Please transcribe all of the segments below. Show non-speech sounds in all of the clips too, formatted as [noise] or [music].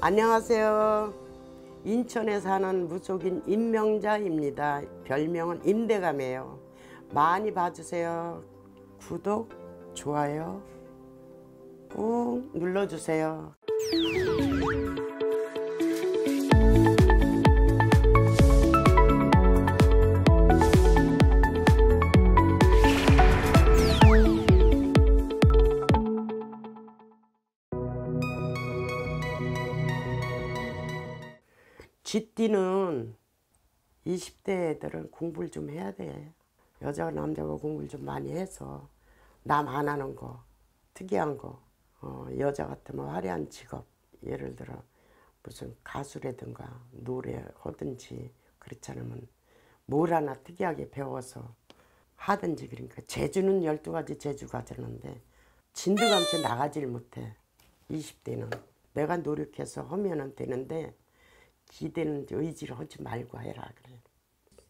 안녕하세요. 인천에 사는 무속인 임명자입니다. 별명은 임대감이에요. 많이 봐주세요. 구독, 좋아요 꾹 눌러주세요. 쥐띠는 20대 애들은 공부를 좀 해야 돼. 여자가 남자가 공부를 좀 많이 해서 남 안 하는 거, 특이한 거, 어, 여자 같으면 화려한 직업, 예를 들어 무슨 가수라든가 노래 하든지 그렇지 않으면 뭘 하나 특이하게 배워서 하든지 그러니까 재주는 12가지 재주가 되는데 진드감치 나가질 못해 20대는 내가 노력해서 하면 되는데 기대는 의지를 하지 말고 해라 그래.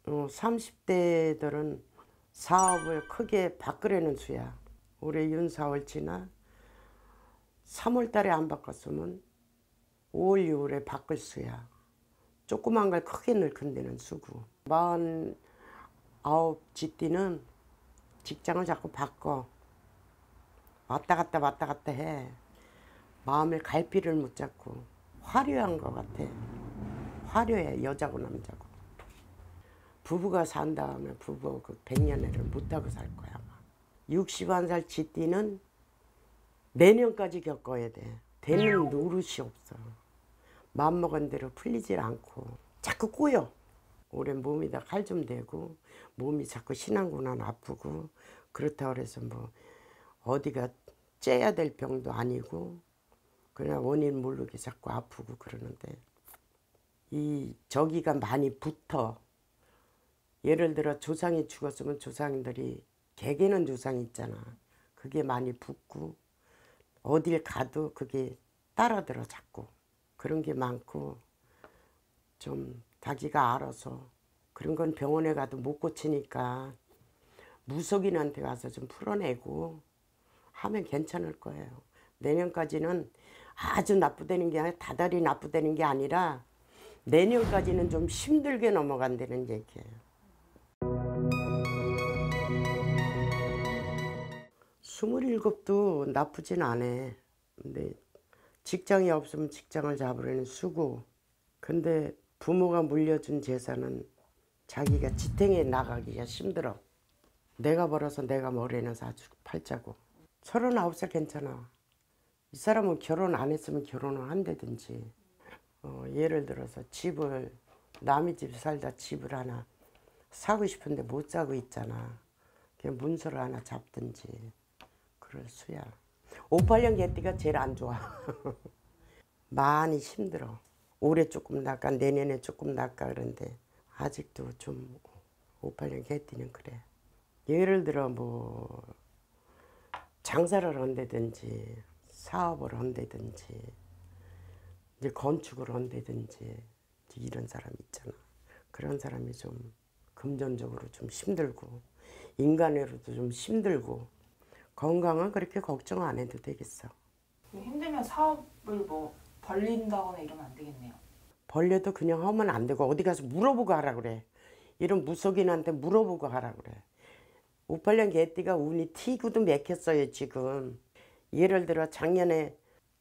어, 30대들은 사업을 크게 바꾸려는 수야. 올해 윤사월 지나 3월 달에 안 바꿨으면 5월 6월에 바꿀 수야. 조그만 걸 크게 늙은데는 수고. 49 지띠는 직장을 자꾸 바꿔. 왔다 갔다 왔다 갔다 해. 마음의 갈피를 못 잡고 화려한 것 같아. 화려해 여자고 남자고. 부부가 산 다음에 부부 그 백년해를 못하고 살 거야 아마. 61살 지띠는 내년까지 겪어야 돼. 되는 노릇이 없어. 마음먹은 대로 풀리질 않고 자꾸 꼬여. 올해 몸에다 칼 좀 대고 몸이 자꾸 신한구난 아프고 그렇다 그래서 뭐 어디가 째야 될 병도 아니고 그냥 원인 모르게 자꾸 아프고 그러는데 이 저기가 많이 붙어. 예를 들어 조상이 죽었으면 조상들이 개개는 조상이 있잖아. 그게 많이 붙고 어딜 가도 그게 따라들어 자꾸. 그런 게 많고 좀 자기가 알아서 그런 건 병원에 가도 못 고치니까 무속인한테 가서 좀 풀어내고 하면 괜찮을 거예요. 내년까지는 아주 나쁘다는 게 아니라 다달이 나쁘다는 게 아니라 내년까지는 좀 힘들게 넘어간다는 얘기예요. 스물일곱도 나쁘진 않아. 근데 직장이 없으면 직장을 잡으려는 수고. 근데 부모가 물려준 재산은 자기가 지탱해 나가기가 힘들어. 내가 벌어서 내가 머리는 사주고 팔자고. 서른아홉 살 괜찮아. 이 사람은 결혼 안 했으면 결혼을 한다든지. 어, 예를 들어서 집을 남의 집 살다 집을 하나 사고 싶은데 못 사고 있잖아. 그냥 문서를 하나 잡든지 그럴 수야. 58년 개띠가 제일 안 좋아. [laughs] 많이 힘들어. 올해 조금 날까 내년에 조금 날까 그런데 아직도 좀 58년 개띠는 그래. 예를 들어 뭐 장사를 한다든지 사업을 한다든지 이제 건축을 한다든지 이런 사람 있잖아. 그런 사람이 좀 금전적으로 좀 힘들고 인간으로도 좀 힘들고 건강은 그렇게 걱정 안 해도 되겠어. 힘들면 사업을 뭐 벌린다거나 이러면 안 되겠네요. 벌려도 그냥 하면 안 되고 어디 가서 물어보고 하라 그래. 이런 무속인한테 물어보고 하라 그래. 58년 개띠가 운이 튀고도 맥혔어요 지금. 예를 들어 작년에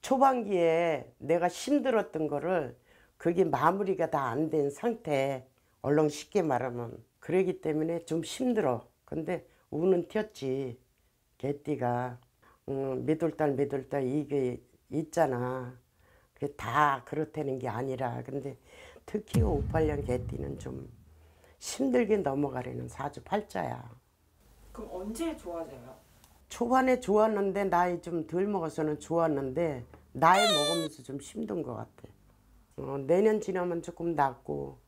초반기에 내가 힘들었던 거를 그게 마무리가 다 안 된 상태 얼렁 쉽게 말하면 그러기 때문에 좀 힘들어. 근데 우는 튀었지 개띠가. 음, 몇월달 몇월달 이게 있잖아. 그게 다 그렇다는 게 아니라. 근데 특히 58년 개띠는 좀 힘들게 넘어가려는 사주 팔자야. 그럼 언제 좋아져요? 초반에 좋았는데 나이 좀 덜 먹어서는 좋았는데 나이 먹으면서 좀 힘든 것 같아. 어, 내년 지나면 조금 낫고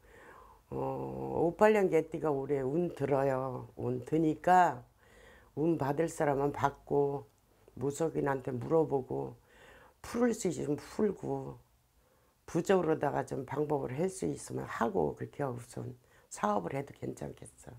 어, 58년 개띠가 올해 운 들어요. 운 드니까 운 받을 사람은 받고 무속인한테 물어보고 풀을 수 있으면 풀고 부적으로다가 좀 방법을 할 수 있으면 하고 그렇게 우선 사업을 해도 괜찮겠어.